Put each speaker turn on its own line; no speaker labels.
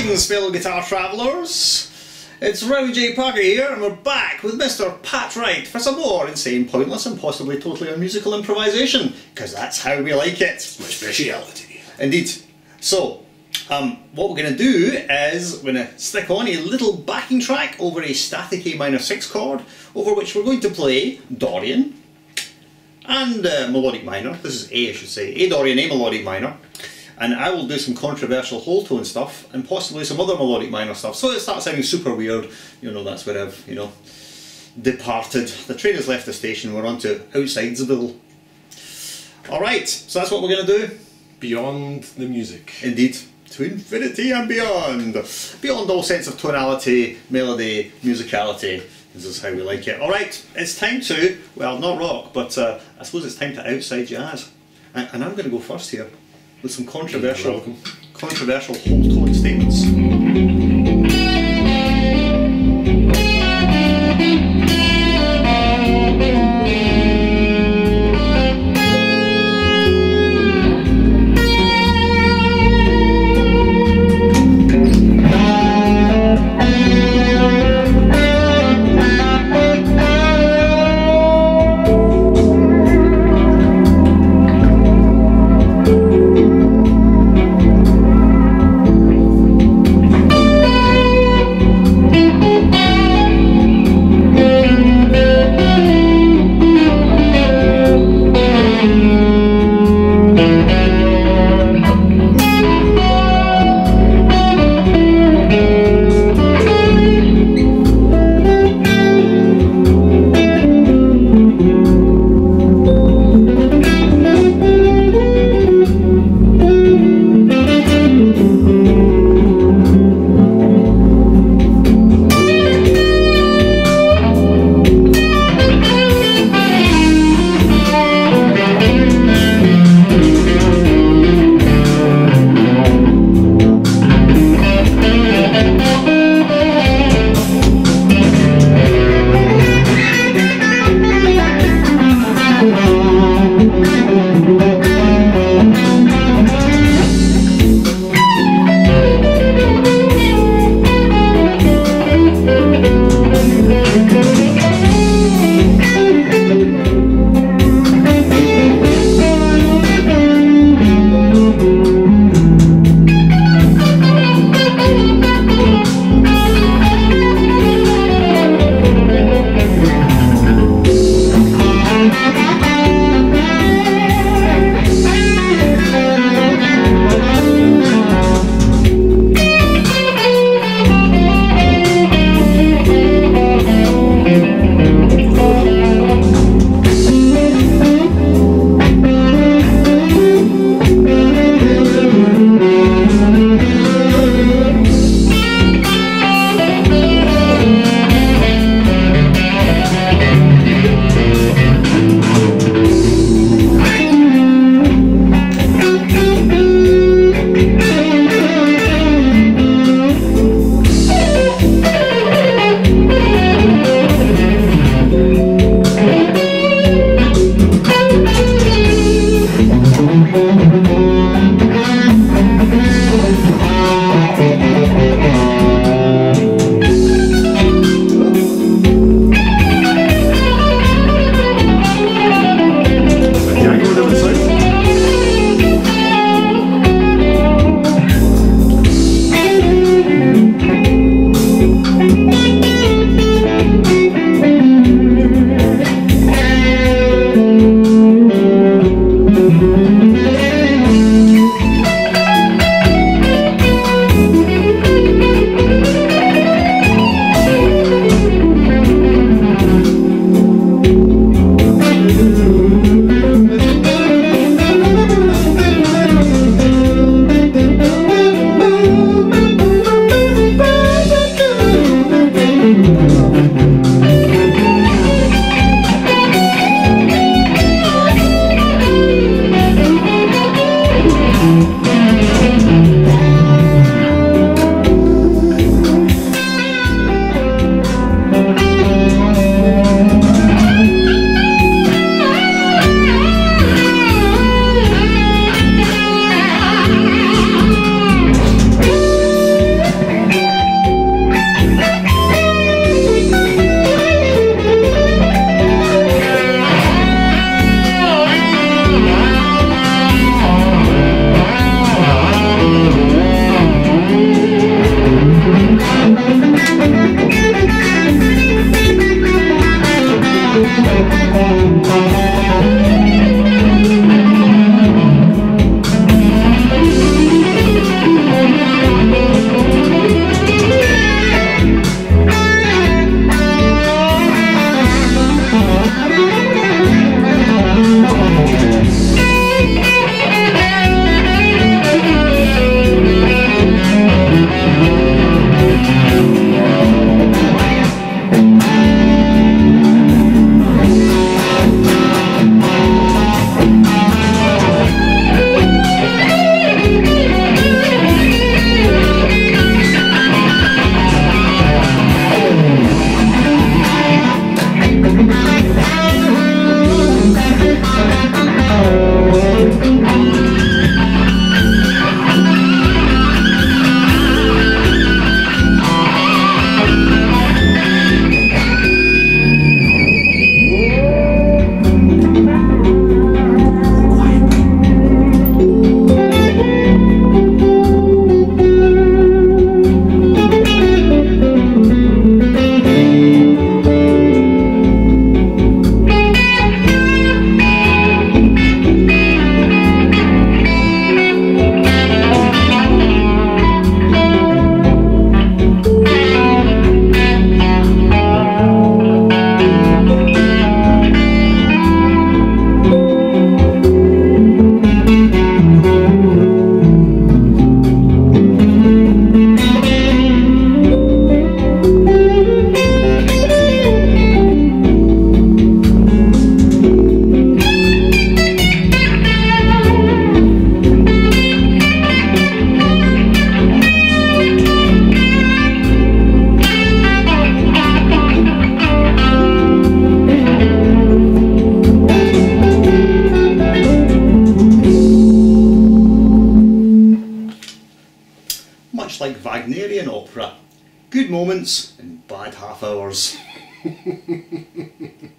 Greetings, fellow guitar travellers. It's Rowan J. Parker here, and we're back with Mr. Pat Wright for some more insane, pointless, and possibly totally unmusical improvisation, because that's how we like it.
My speciality.
Indeed. So, um, what we're going to do is we're going to stick on a little backing track over a static A minor 6 chord, over which we're going to play Dorian and uh, melodic minor. This is A, I should say. A Dorian, A melodic minor. And I will do some controversial whole tone stuff and possibly some other melodic minor stuff. So it starts sounding super weird. You know, that's where I've, you know, departed. The train has left the station. We're on to Outsidesville. Alright, so that's what we're going to do.
Beyond the music.
Indeed. To infinity and beyond. Beyond all sense of tonality, melody, musicality. This is how we like it. Alright, it's time to, well, not rock, but uh, I suppose it's time to outside jazz. And, and I'm going to go first here with some controversial, controversial whole tone statements. Moments and bad half hours.